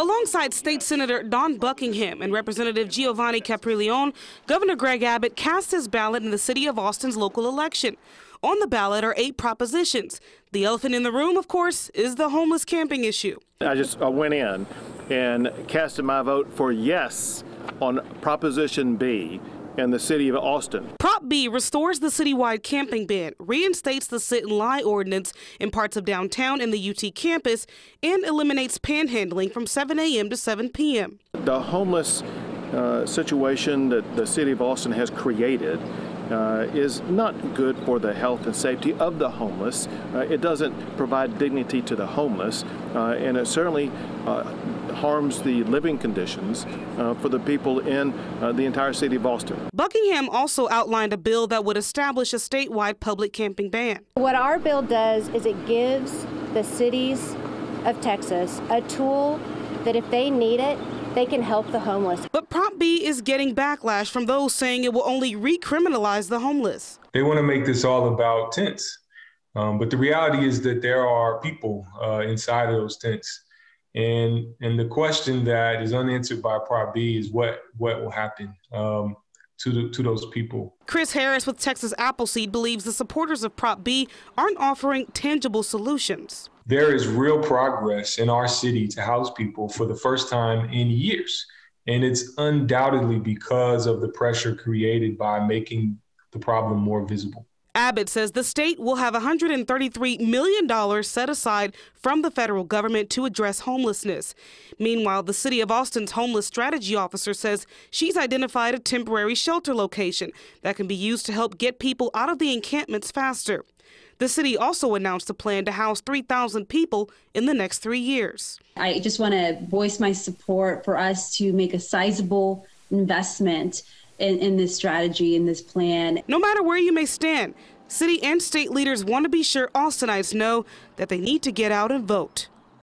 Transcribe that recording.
Alongside State Senator Dawn Buckingham and Representative Giovanni Capriglione, Governor Greg Abbott cast his ballot in the city of Austin's local election. On the ballot are eight propositions. The elephant in the room, of course, is the homeless camping issue. I just I went in and casted my vote for yes on Proposition B in the city of Austin. B restores the citywide camping ban, reinstates the sit and lie ordinance in parts of downtown and the UT campus, and eliminates panhandling from 7 a.m. to 7 p.m. The homeless uh, situation that the city of Austin has created uh, is not good for the health and safety of the homeless. Uh, it doesn't provide dignity to the homeless, uh, and it certainly uh, harms the living conditions uh, for the people in uh, the entire city of Austin. Buckingham also outlined a bill that would establish a statewide public camping ban. What our bill does is it gives the cities of Texas a tool that if they need it, they can help the homeless. But Prop B is getting backlash from those saying it will only recriminalize the homeless. They want to make this all about tents. Um, but the reality is that there are people uh, inside of those tents. And, and the question that is unanswered by Prop B is what, what will happen um, to, the, to those people. Chris Harris with Texas Appleseed believes the supporters of Prop B aren't offering tangible solutions there is real progress in our city to house people for the first time in years. And it's undoubtedly because of the pressure created by making the problem more visible. Abbott says the state will have $133 million set aside from the federal government to address homelessness. Meanwhile, the City of Austin's homeless strategy officer says she's identified a temporary shelter location that can be used to help get people out of the encampments faster. The city also announced a plan to house 3,000 people in the next three years. I just want to voice my support for us to make a sizable investment in, in this strategy, in this plan. No matter where you may stand, city and state leaders want to be sure Austinites know that they need to get out and vote.